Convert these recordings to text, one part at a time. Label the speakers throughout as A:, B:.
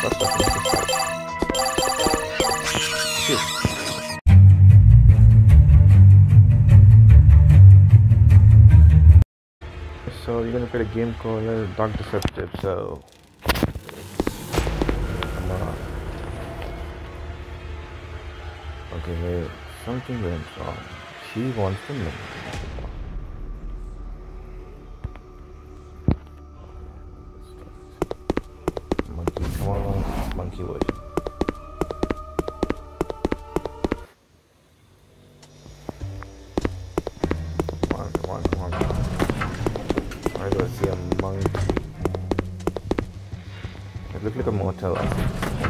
A: So you're gonna play a game called uh, Dark Deception. So come on. Okay. Something went wrong. She wants to know. he would. One, one, one. I see a monkey. It looked like a motel.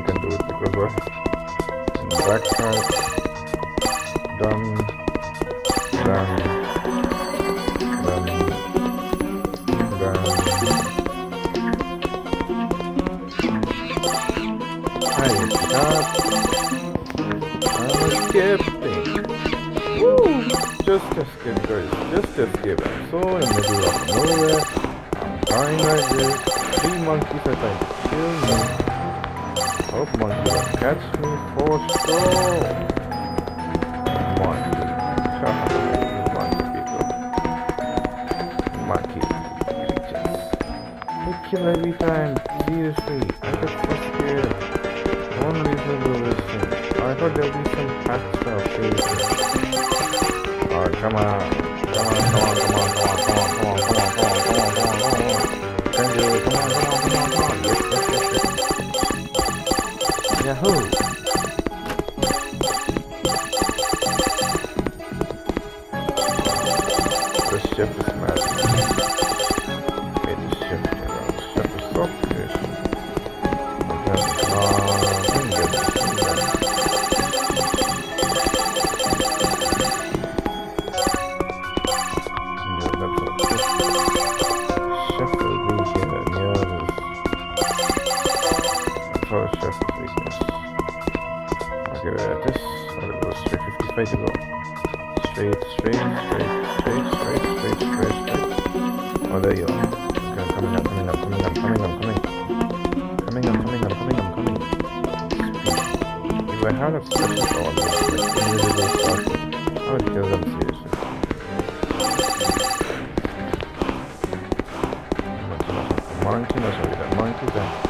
A: I can do it because what? In the back side, done, done, done, done. I stop. I'm skipping. Woo! Just escape, guys. Just escape. So in the middle of nowhere. I'm dying like this. Three monkeys are trying to kill me. Hope monkey will catch me for sure. Kill every time. Seriously. I get so scared. Unreasonable this thing. I thought there'd be some hack stuff. Seriously. Alright, come on. Come on, come on, come on, come on, come on, come on, come on, come on, come on, come on, come on. Can do it. Come on, come on, come on, come a hole. That's how chef is weakness. Okay, we're at this. I'll go straight 55 to go. Straight, straight, straight, straight, straight, straight, straight, straight. Oh, there you are. Okay, coming up, coming up, coming up, coming up, coming. Coming up, coming up, coming up, coming. If I had a special power, like invisible stuff, I would kill them seriously. Monkey knows what that monkey then.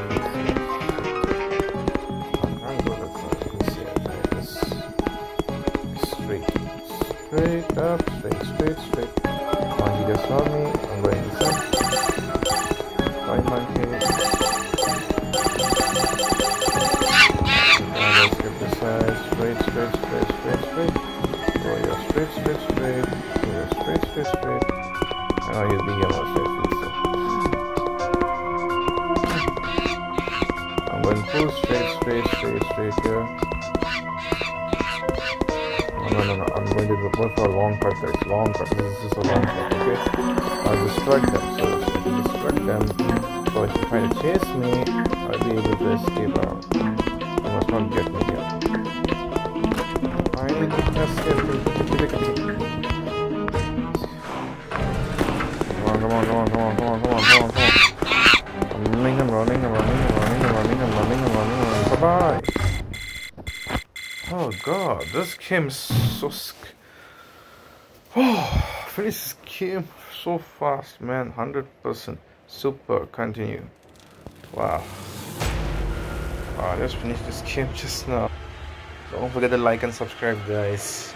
A: straight up, straight, straight, straight. Monkey just saw me. I'm going this up. Bye, monkey. Now let's get this side. Straight, straight, straight, straight, straight. Your straight, straight, straight. Your straight, straight, straight. Now you'll be yellow straight. I'm going full straight, straight, straight, straight here. Going to go for a long cut, guys. Long cut. This is a long cut, okay? I'll distract them. So, so to distract them, so if you try to chase me, I'll be able to escape out. You must not get me here. I need to escape. Come on, come on, come on, come on, come on, come on, come on, come on. I'm running, I'm running, I'm running, I'm running, I'm running, I'm running, I'm running, I'm running. Bye-bye. Oh god, this game so sk Oh, finish this game so fast, man. 100%. Super. Continue. Wow. Wow, I just finished this game just now. Don't forget to like and subscribe, guys.